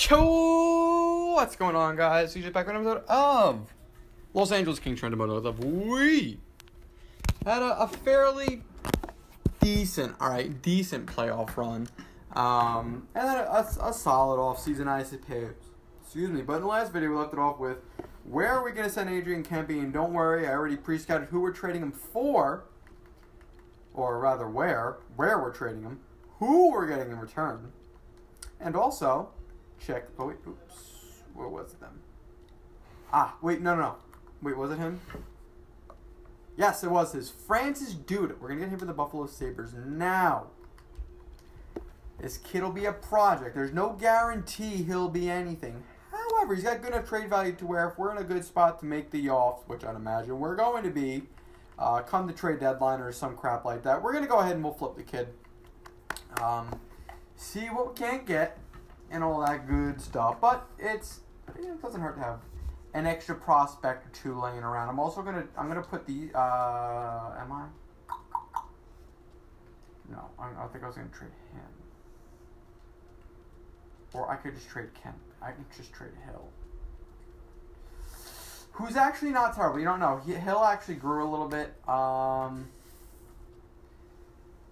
Yo, what's going on, guys? CJ back with an episode of Los Angeles King Trend Moto of we had a, a fairly decent, all right, decent playoff run, um, and then a, a, a solid offseason, I suppose. Excuse me, but in the last video we left it off with where are we going to send Adrian Kempe? And don't worry, I already pre-scouted who we're trading him for, or rather, where, where we're trading him, who we're getting in return, and also check. Oh wait, oops, where was it then? Ah, wait, no, no, no. Wait, was it him? Yes, it was his. Francis Dude. We're gonna get him for the Buffalo Sabres now. This kid will be a project. There's no guarantee he'll be anything. However, he's got good enough trade value to where if we're in a good spot to make the offs, which I'd imagine we're going to be, uh, come the trade deadline or some crap like that, we're gonna go ahead and we'll flip the kid. Um, see what we can't get and all that good stuff. But it's it doesn't hurt to have an extra prospect or two laying around. I'm also gonna I'm gonna put the uh, am I? No, I, I think I was gonna trade him. Or I could just trade Kent. I could just trade Hill. Who's actually not terrible. You don't know. He, Hill actually grew a little bit. Um,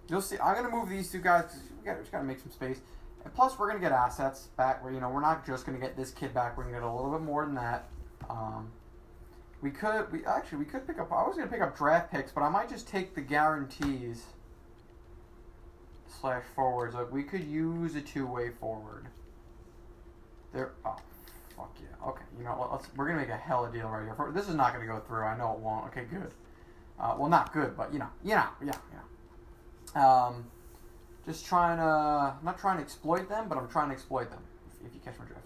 you'll see. I'm gonna move these two guys we got just gotta make some space. And plus, we're gonna get assets back. Where you know we're not just gonna get this kid back. We're gonna get a little bit more than that. Um, we could. We actually we could pick up. I was gonna pick up draft picks, but I might just take the guarantees slash forwards. Like we could use a two way forward. There. Oh, fuck yeah. Okay. You know, let's. We're gonna make a hella deal right here. This is not gonna go through. I know it won't. Okay, good. Uh, well, not good, but you know, you know, yeah, yeah. Um, just trying to, I'm not trying to exploit them, but I'm trying to exploit them. If, if you catch my drift,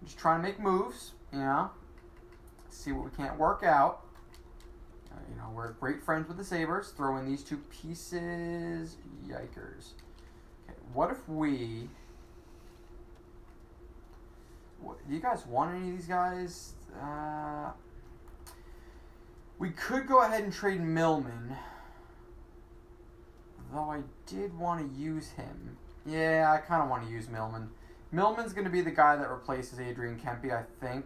I'm just trying to make moves. You know, see what we can't work out. Uh, you know, we're great friends with the Sabres. Throw in these two pieces. Yikers. Okay, what if we what, do you guys want any of these guys? Uh, we could go ahead and trade Millman. Though I did want to use him. Yeah, I kind of want to use Millman. Millman's going to be the guy that replaces Adrian Kempe, I think.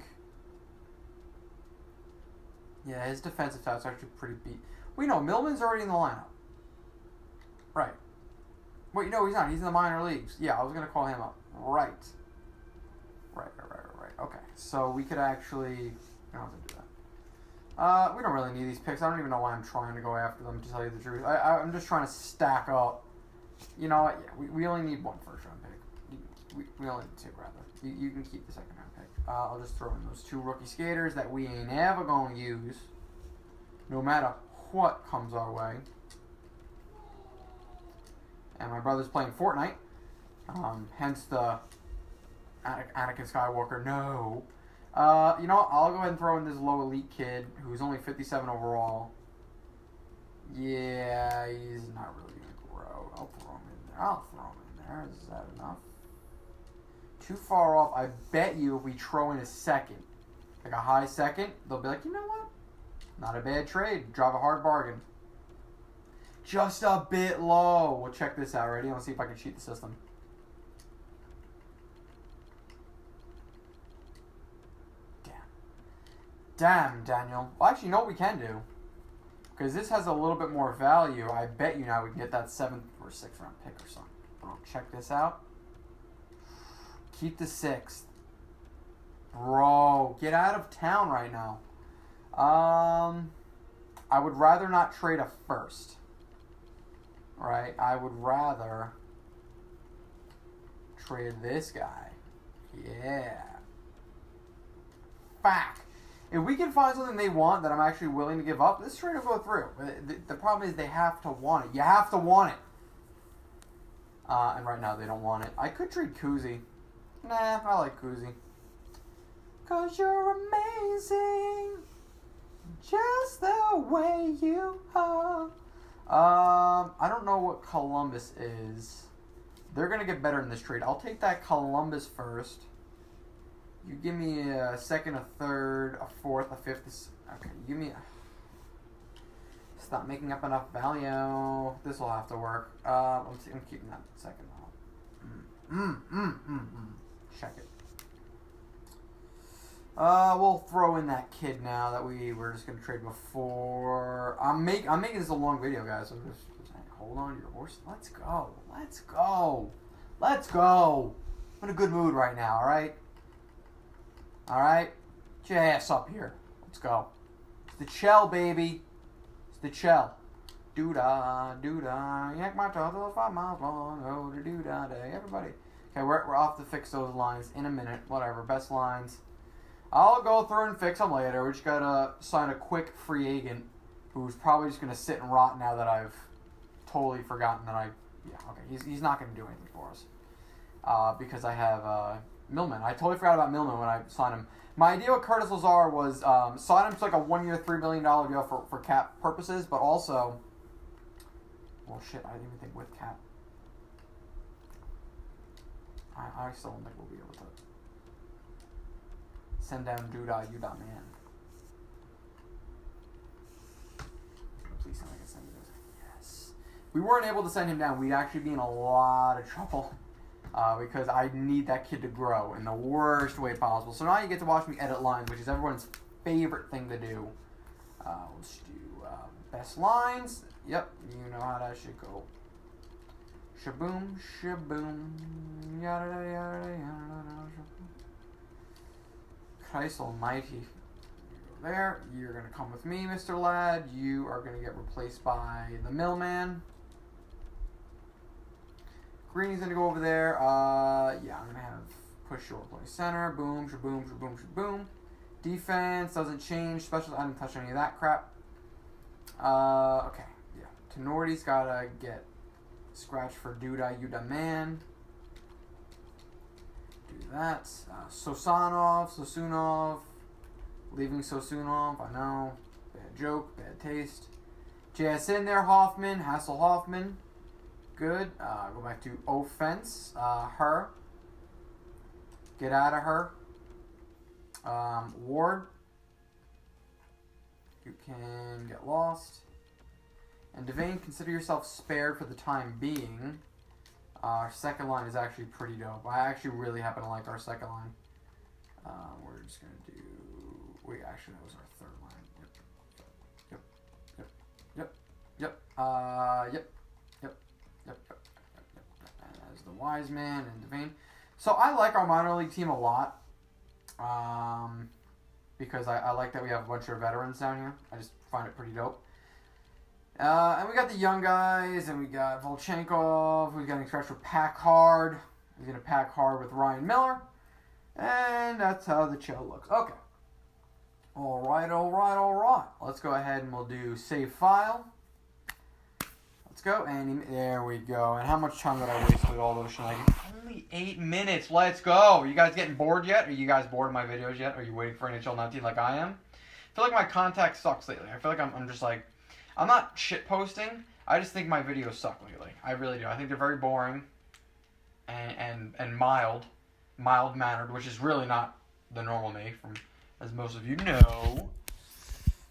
Yeah, his defensive stats are actually pretty beat. We know Millman's already in the lineup. Right. Wait, no, he's not. He's in the minor leagues. Yeah, I was going to call him up. Right. Right, right, right, right, right. Okay, so we could actually. I don't have to do that. Uh, we don't really need these picks. I don't even know why I'm trying to go after them, to tell you the truth. I, am just trying to stack up. You know what? Yeah, we, we only need one first round pick. We, we only need two, rather. You, you can keep the second round pick. Uh, I'll just throw in those two rookie skaters that we ain't ever going to use, no matter what comes our way. And my brother's playing Fortnite, um, hence the Anakin Skywalker, no. Uh, you know? I'll go ahead and throw in this low elite kid who's only 57 overall. Yeah, he's not really to grow. I'll throw him in there. I'll throw him in there. Is that enough? Too far off. I bet you if we throw in a second, like a high second, they'll be like, you know what? Not a bad trade. Drive a hard bargain. Just a bit low. We'll check this out. Ready? Let's see if I can cheat the system. Damn, Daniel. Well, actually, you know what we can do? Because this has a little bit more value. I bet you now we can get that seventh or sixth round pick or something. Oh, check this out. Keep the sixth. Bro, get out of town right now. Um, I would rather not trade a first. Right? I would rather trade this guy. Yeah. Back if we can find something they want that I'm actually willing to give up, this trade will go through. The, the, problem is they have to want it. You have to want it. Uh, and right now they don't want it. I could trade Kuzi. Nah, I like Kuzi. Cause you're amazing. Just the way you are. Um, I don't know what Columbus is. They're gonna get better in this trade. I'll take that Columbus first. You give me a second, a third, a fourth, a fifth. Okay, give me. A, stop making up enough value. This will have to work. Uh, see, I'm keeping that second. Mm, mm, mm, mm, mm. Check it. Uh, we'll throw in that kid now that we were just gonna trade before. I'm make I'm making this a long video, guys. So just, just hold on to your horse. Let's go. Let's go. Let's go. I'm in a good mood right now. All right. All right. Get your ass up here. Let's go. It's the shell, baby. It's the shell. Doo da, doo da. Yank my till five miles long. Oh, da doo da day. Everybody. Okay, we're, we're off to fix those lines in a minute. Whatever. Best lines. I'll go through and fix them later. We just gotta sign a quick free agent who's probably just gonna sit and rot now that I've totally forgotten that I. Yeah, okay. He's, he's not gonna do anything for us. Uh, because I have uh, Millman. I totally forgot about Millman when I signed him. My idea with Curtis Lazar was um, sign him to like a one year, $3 million deal for, for cap purposes, but also. Well, shit, I didn't even think with cap. I, I still don't think we'll be able to send down Duda, you da man. Please tell me I can send. Yes. We weren't able to send him down. We'd actually be in a lot of trouble. Uh, because I need that kid to grow in the worst way possible. So now you get to watch me edit lines, which is everyone's favorite thing to do. Uh, let's do uh, best lines. Yep, you know how that should go. Shaboom, shaboom, yada yada yada yada. Christ Almighty. There, you're gonna come with me, Mr. Lad. You are gonna get replaced by the Millman. Green's gonna go over there. Uh, yeah, I'm gonna have push short play center. Boom, shaboom, shaboom, shaboom. Defense doesn't change. Special, I didn't touch any of that crap. Uh, okay, yeah. Tenorti's gotta get scratch for Duda Yuda Man. Do that. Uh, Sosanov, Sosunov. Leaving Sosunov, I know. Bad joke, bad taste. JS in there, Hoffman, Hassel Hoffman. Good. Uh, go back to offense. Uh, her. Get out of her. Um, Ward. You can get lost. And Devane, consider yourself spared for the time being. Uh, our second line is actually pretty dope. I actually really happen to like our second line. Uh, we're just going to do... Wait, actually, that was our third line. Yep. Yep. Yep. Yep. Yep. Uh. Yep. Yep. Yep. Yep. Yep. As the wise man and Devane. So I like our minor league team a lot. Um, because I, I like that we have a bunch of veterans down here. I just find it pretty dope. Uh, and we got the young guys, and we got Volchenkov, who's getting stretched with pack hard. He's going to pack hard with Ryan Miller. And that's how the show looks. Okay. All right, all right, all right. Let's go ahead and we'll do save file. Let's go. And there we go. And how much time did I waste with all those shenanigans? Only eight minutes. Let's go. Are you guys getting bored yet? Are you guys bored of my videos yet? Are you waiting for NHL 19 like I am? I feel like my contact sucks lately. I feel like I'm, I'm just like, I'm not shit posting. I just think my videos suck lately. I really do. I think they're very boring and and, and mild, mild mannered, which is really not the normal me, from as most of you know.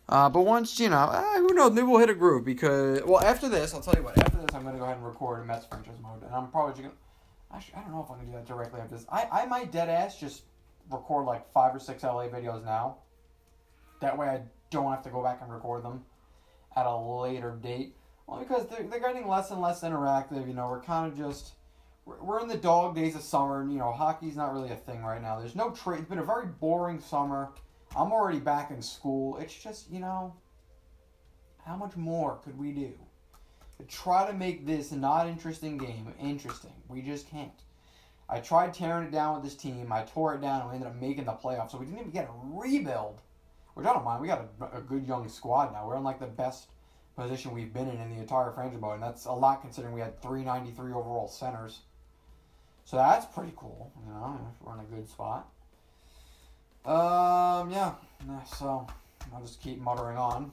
Uh, but once you know, uh, who knows? Maybe we'll hit a groove because well, after this, I'll tell you what. After this, I'm gonna go ahead and record a Mets franchise mode, and I'm probably gonna. Actually, I don't know if I'm gonna do that directly after this. I I might dead ass just record like five or six LA videos now. That way, I don't have to go back and record them at a later date. Well, because they're, they're getting less and less interactive. You know, we're kind of just we're, we're in the dog days of summer. And, you know, hockey's not really a thing right now. There's no trade. It's been a very boring summer. I'm already back in school. It's just you know, how much more could we do? To try to make this not interesting game interesting. We just can't. I tried tearing it down with this team. I tore it down and we ended up making the playoffs. So we didn't even get a rebuild which I don't mind. We got a, a, good young squad now. We're in like the best position we've been in in the entire franchise and that's a lot considering we had 393 overall centers. So that's pretty cool. You know, we're in a good spot. Um, yeah. So I'll just keep muttering on.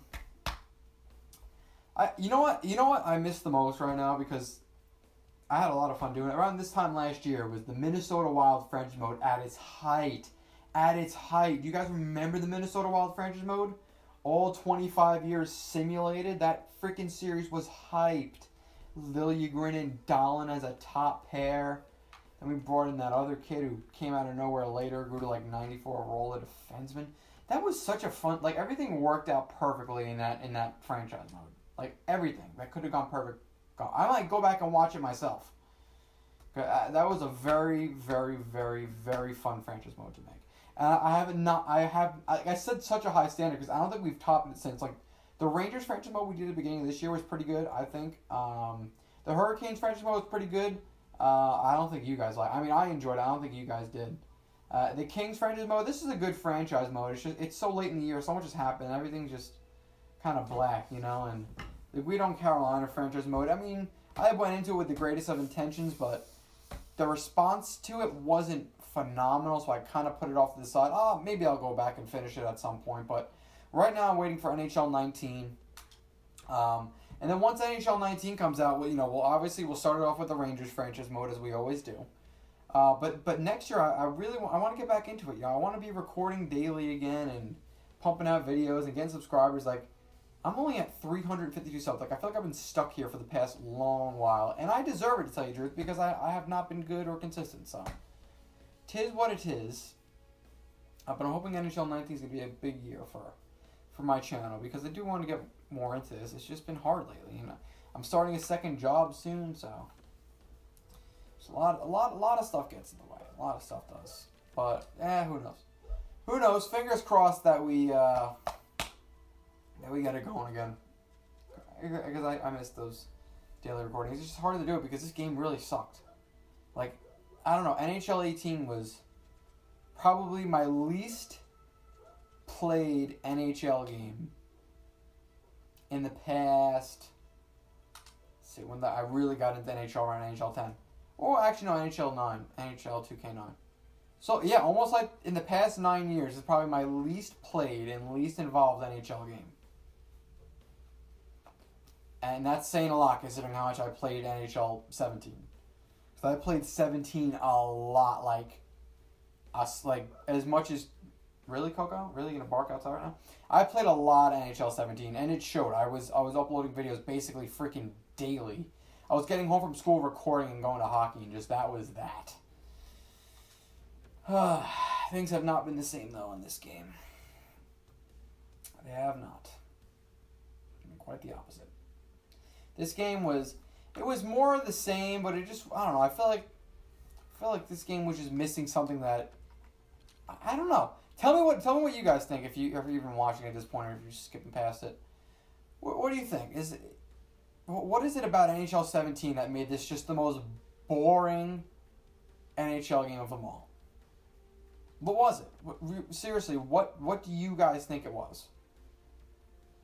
I, you know what, you know what I miss the most right now because I had a lot of fun doing it. Around this time last year was the Minnesota Wild French mode at its height at its height. Do you guys remember the Minnesota Wild French mode? All 25 years simulated. That freaking series was hyped. Liljegren and Dahlin as a top pair. Then we brought in that other kid who came out of nowhere later, grew to like 94 role a defenseman. That was such a fun like everything worked out perfectly in that in that franchise mode. Like everything that could have gone perfect. I might go back and watch it myself. Uh, that was a very, very, very, very fun franchise mode to make. And I have not, I have, I said, such a high standard because I don't think we've topped it since like the Rangers franchise mode we did at the beginning of this year was pretty good. I think um, the Hurricanes franchise mode was pretty good. Uh, I don't think you guys like. I mean, I enjoyed it. I don't think you guys did. Uh, the Kings franchise mode. This is a good franchise mode. It's just it's so late in the year. So much has happened. Everything's just kind of black, you know. And We Don't Carolina franchise mode. I mean, I went into it with the greatest of intentions, but the response to it wasn't phenomenal. So I kind of put it off to the side. Oh, maybe I'll go back and finish it at some point. But right now, I'm waiting for NHL 19. Um, and then once NHL 19 comes out, you know, well, obviously we'll start it off with the Rangers franchise mode as we always do. Uh, but but next year, I, I really want, I want to get back into it. Know, I want to be recording daily again and pumping out videos and getting subscribers. Like, I'm only at 352 subs. Like, I feel like I've been stuck here for the past long while, and I deserve it to tell you the truth because I, I have not been good or consistent. So, tis what it is. Uh, but I'm hoping NHL 19 is gonna be a big year for for my channel because I do want to get more into this. It's just been hard lately, you know. I'm starting a second job soon, so a lot, a lot, a lot of stuff gets in the way. A lot of stuff does, but eh, who knows? Who knows? Fingers crossed that we uh, that we get it going again. Because I, I missed those daily recordings. It's just hard to do it because this game really sucked. Like, I don't know. NHL 18 was probably my least played NHL game in the past. see when the, I really got into NHL around NHL 10. Or actually, no, NHL 9. NHL 2K9. So, yeah, almost like in the past nine years, it's probably my least played and least involved NHL game. And that's saying a lot considering how much I played NHL 17. So I played 17 a lot, like, us, like, as much as. Really, Coco? Really gonna bark outside right now? I played a lot of NHL 17, and it showed. I was I was uploading videos basically freaking daily I was getting home from school, recording, and going to hockey, and just that was that. Things have not been the same though in this game. They have not. Quite the opposite. This game was it was more of the same, but it just I don't know. I feel like I feel like this game was just missing something that I don't know. Tell me what tell me what you guys think if you if you're even watching at this point or if you're skipping past it. What, what do you think? Is what is it about NHL 17 that made this just the most boring NHL game of them all? What was it? What, seriously, what what do you guys think it was?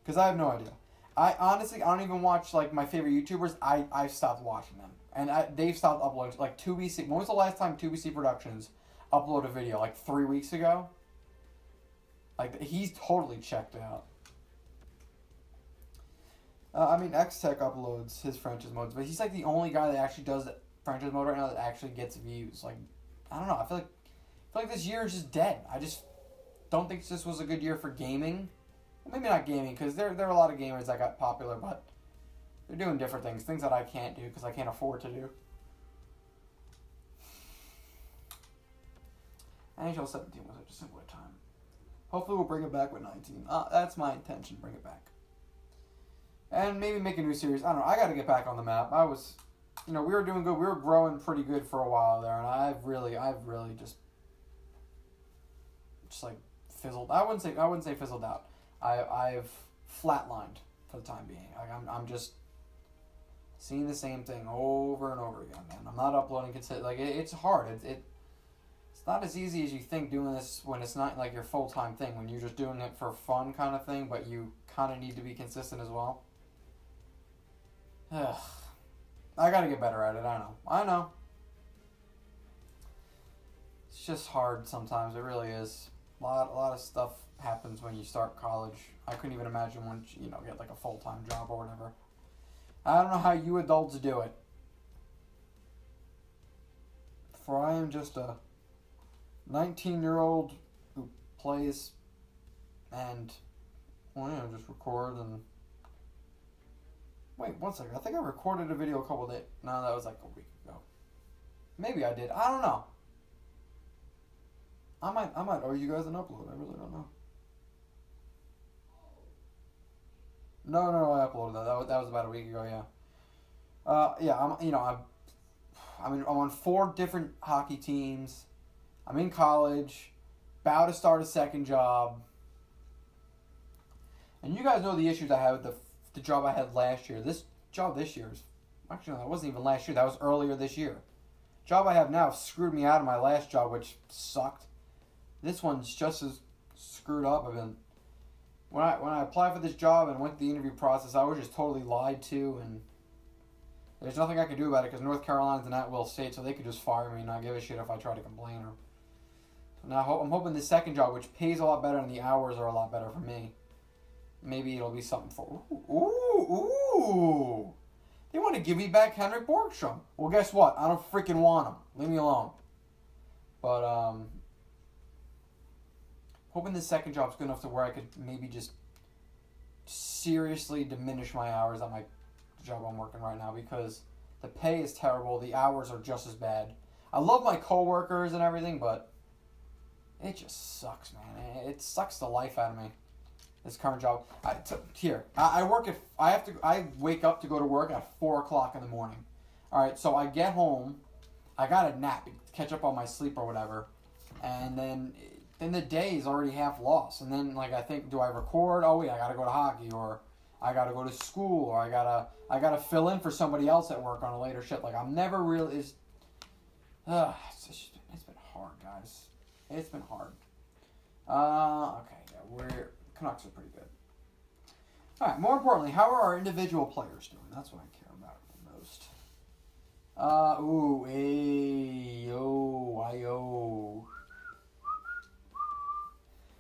Because I have no idea. I honestly I don't even watch like my favorite YouTubers. I I stopped watching them, and I, they've stopped uploading. Like Two BC. When was the last time Two BC Productions uploaded a video? Like three weeks ago. Like he's totally checked out. Uh, I mean, X Tech uploads his franchise modes, but he's like the only guy that actually does franchise mode right now that actually gets views. Like, I don't know. I feel like I feel like this year is just dead. I just don't think this was a good year for gaming. Well, maybe not gaming because there there are a lot of gamers that got popular, but they're doing different things, things that I can't do because I can't afford to do. NHL 17 was such a simpler time. Hopefully, we'll bring it back with 19. Uh, that's my intention. Bring it back and maybe make a new series. I don't know. I got to get back on the map. I was, you know, we were doing good. We were growing pretty good for a while there, and I've really, I've really just, just like fizzled. I wouldn't say I wouldn't say fizzled out. I I've flatlined for the time being. Like I'm I'm just seeing the same thing over and over again, man. I'm not uploading consistent. Like it, it's hard. It, it it's not as easy as you think doing this when it's not like your full time thing. When you're just doing it for fun kind of thing, but you kind of need to be consistent as well. Ugh. I gotta get better at it. I know. I know. It's just hard sometimes. It really is. A lot, a lot of stuff happens when you start college. I couldn't even imagine when you know get like a full time job or whatever. I don't know how you adults do it. For I am just a 19 year old who plays and, well, you know, just record and Wait, one second. I think I recorded a video a couple days. No, that was like a week ago. Maybe I did. I don't know. I might, I might owe you guys an upload. I really don't know. No, no, no, I uploaded that. That was, that was about a week ago. Yeah. Uh, yeah, I'm. You know, I'm. I mean, I'm on four different hockey teams. I'm in college, about to start a second job. And you guys know the issues I had with the the job I had last year. This job this year is actually that wasn't even last year. That was earlier this year. Job I have now screwed me out of my last job, which sucked. This one's just as screwed up. I've been when I when I applied for this job and went through the interview process, I was just totally lied to, and there's nothing I could do about it because North Carolina's an at-will state, so they could just fire me and not give a shit if I try to complain. Or so now I'm hoping the second job, which pays a lot better and the hours are a lot better for me, maybe it'll be something for ooh ooh. ooh. They want to give me back Henrik Borgstrom. Well, guess what? I don't freaking want him. Leave me alone. But um, hoping the second job's good enough to where I could maybe just seriously diminish my hours at my job I'm working right now because the pay is terrible. The hours are just as bad. I love my coworkers and everything, but it just sucks, man. It sucks the life out of me this current job. I, t- here, I, I work at. I have to. I wake up to go to work at four o'clock in the morning. All right, so I get home. I got a nap, catch up on my sleep or whatever, and then then the day is already half lost. And then like I think, do I record? Oh wait, I gotta go to hockey or. I gotta go to school, or I gotta I gotta fill in for somebody else at work on a later shift. Like I'm never really is. Uh, it's, it's been hard, guys. It's been hard. Uh, okay, yeah, we're Canucks are pretty good. All right. More importantly, how are our individual players doing? That's what I care about the most. Uh, ooh, ay, yo, ayo.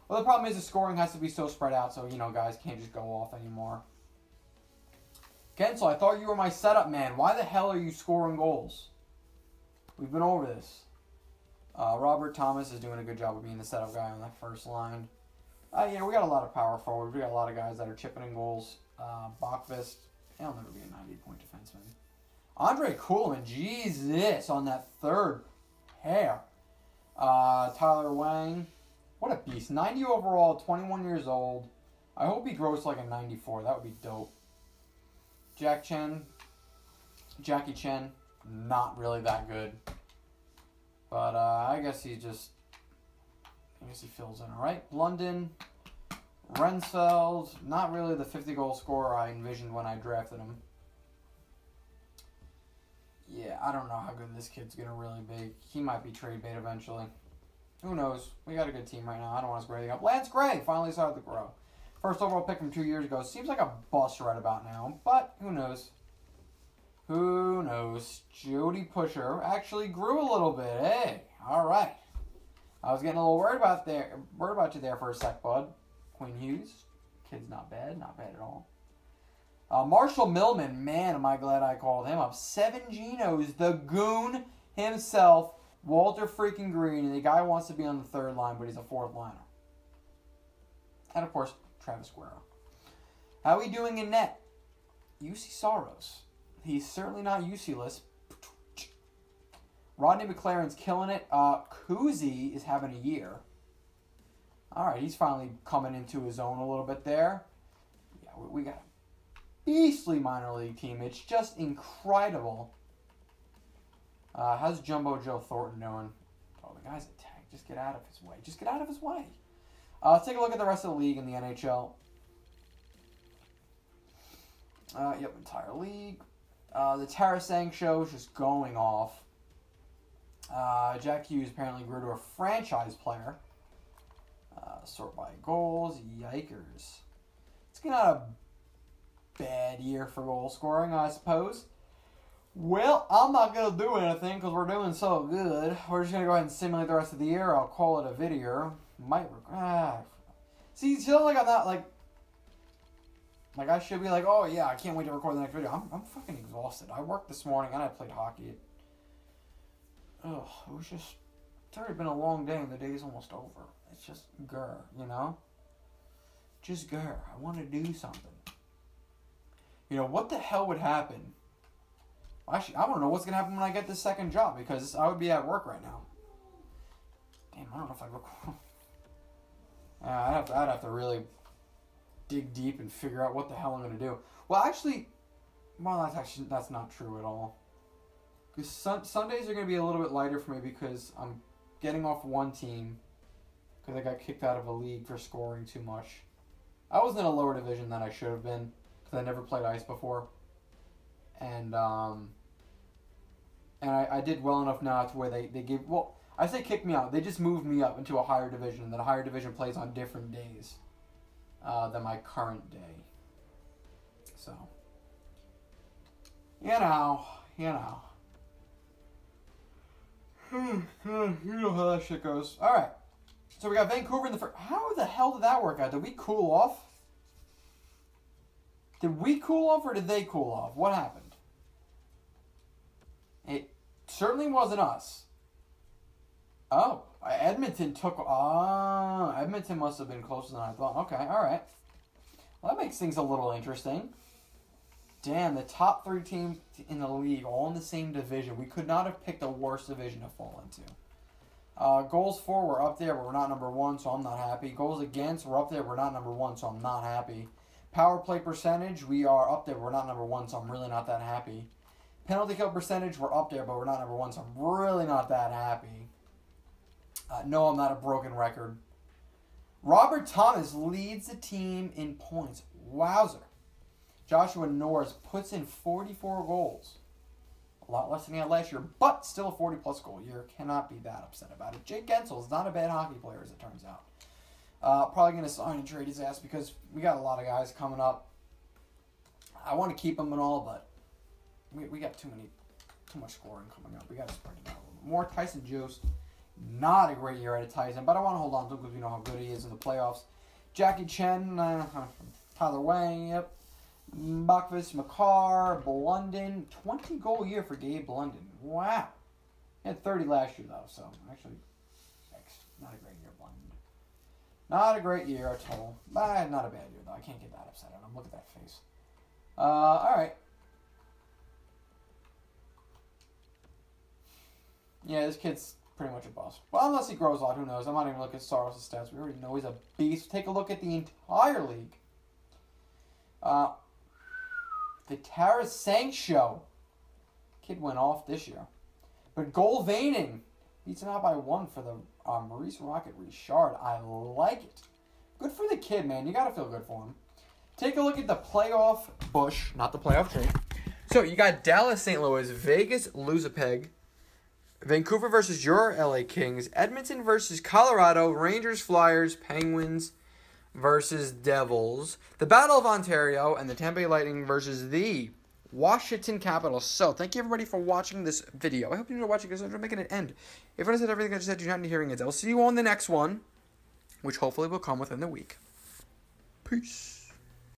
Well, the problem is the scoring has to be so spread out, so you know guys can't just go off anymore. Guentzel, I thought you were my setup man. Why the hell are you scoring goals? We've been over this. Uh, Robert Thomas is doing a good job of being the setup guy on that first line. Uh, yeah, we got a lot of power forward. We got a lot of guys that are chipping in goals. Uh, Boqvist, he'll never be a 90 point defenseman. Andre Kuhlman, Jesus, on that third hair. Uh, Tyler Wang, what a beast. 90 overall, 21 years old. I hope he grows like a 94. That would be dope. Jack Chen, Jackie Chen, not really that good. But uh, I guess he just I guess he fills in all right. London, Rensfeld, not really the 50 goal scorer I envisioned when I drafted him. Yeah, I don't know how good this kid's gonna really be. He might be trade bait eventually. Who knows? We got a good team right now. I don't want to screw up. Lance Gray finally started to grow. First overall pick from two years ago. Seems like a bust right about now, but who knows? Who knows? Jody Pusher actually grew a little bit. Hey, all right. I was getting a little worried about there, worried about you there for a sec, bud. Quinn Hughes, kid's not bad, not bad at all. Uh, Marshall Millman, man, am I glad I called him up. Seven Genos, the goon himself, Walter freaking Green, and the guy wants to be on the third line, but he's a fourth liner. And of course, Travis Guerrero. How are we doing in net? Juuse Saros. He's certainly not UC-less, Rodney McLaren's killing it. Uh, Kuzi is having a year. All right, he's finally coming into his own a little bit there. Yeah, we, we got a beastly minor league team. It's just incredible. Uh, how's Jumbo Joe Thornton doing? Oh, the guy's a tank. Just get out of his way. Just get out of his way. Uh, let's take a look at the rest of the league in the NHL. Uh, yep, entire league. Uh, the Tarasenko show is just going off. Uh, Jack Hughes apparently grew to a franchise player. Uh, sort by goals. Yikers. It's not a bad year for goal scoring, I suppose. Well, I'm not going to do anything because we're doing so good. We're just going to go ahead and simulate the rest of the year. I'll call it a video. Might ah. See, it feels like I'm not like like I should be like, oh yeah, I can't wait to record the next video. I'm, I'm fucking exhausted. I worked this morning and I played hockey ugh, it was just, it's already been a long day and the day's almost over. It's just grr, you know? Just grr. I want to do something. You know, what the hell would happen Actually, I want to know what's gonna happen when I get this second job because I would be at work right now. Damn, I don't know if I record. Uh, I'd have to, I'd have to really dig deep and figure out what the hell I'm gonna do. Well, actually, well, that's actually that's not true at all. Because sun, Sundays are gonna be a little bit lighter for me because I'm getting off one team because I got kicked out of a league for scoring too much. I was in a lower division than I should have been because I never played ice before, and um, and I, I did well enough now to where they they gave well I say kick me out. They just moved me up into a higher division. That a higher division plays on different days uh, than my current day. So, you know, you know. you know how that shit goes. All right. So we got Vancouver in the first. How the hell did that work out? Did we cool off? Did we cool off or did they cool off? What happened? It certainly wasn't us. Oh, Edmonton took. Ah, Edmonton must have been closer than I thought. Okay, all right. Well, that makes things a little interesting. Damn, the top three teams in the league, all in the same division. We could not have picked a worse division to fall into. Uh, goals for, we're up there, but we're not number one, so I'm not happy. Goals against, we're up there, we're not number one, so I'm not happy. Power play percentage, we are up there, but we're not number one, so I'm really not that happy. Penalty kill percentage, we're up there, but we're not number one, so I'm really not that happy. Uh, no, I'm not a broken record. Robert Thomas leads the team in points. Wowzer. Joshua Norris puts in 44 goals. A lot less than he had last year, but still a 40 plus goal year. Cannot be that upset about it. Jake Guentzel is not a bad hockey player, as it turns out. Uh, probably going to sign and trade his ass because we got a lot of guys coming up. I want to keep them and all, but we, we got too many, too much scoring coming up. We got to spread it out a little bit more. Tyson Jost not a great year at a Tyson, but I want to hold on to him because we know how good he is in the playoffs. Jackie Chen, uh, Tyler Wang, yep. Boqvist, McCarr, Blunden. 20 goal year for Gabe Blunden. Wow. He had 30 last year, though, so actually, not a great year, Blunden. Not a great year at all. But not a bad year, though. I can't get that upset at him. Look at that face. Uh, all right. Yeah, this kid's pretty much a bust. Well, unless he grows a lot, who knows? I'm not even looking at Saros' stats. We already know he's a beast. Take a look at the entire league. Uh, the Tarasenko. Kid went off this year. But goal veining. Beats him out by one for the uh, Maurice Rocket Richard. I like it. Good for the kid, man. You got to feel good for him. Take a look at the playoff bush, not the playoff tree. So you got Dallas, St. Louis, Vegas, Losapeg, Vancouver versus your LA Kings, Edmonton versus Colorado, Rangers, Flyers, Penguins versus Devils, the Battle of Ontario, and the Tampa Bay Lightning versus the Washington Capitals. So, thank you everybody for watching this video. I hope you enjoyed watching because I'm making it end. If I said everything I just said, you're not hearing it. I'll see you on the next one, which hopefully will come within the week. Peace.